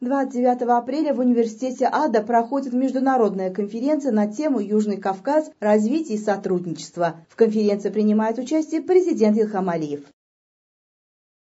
29 апреля в университете ада проходит международная конференция на тему «Южный Кавказ. Развитие и сотрудничество». В конференции принимает участие президент Илхам Алиев.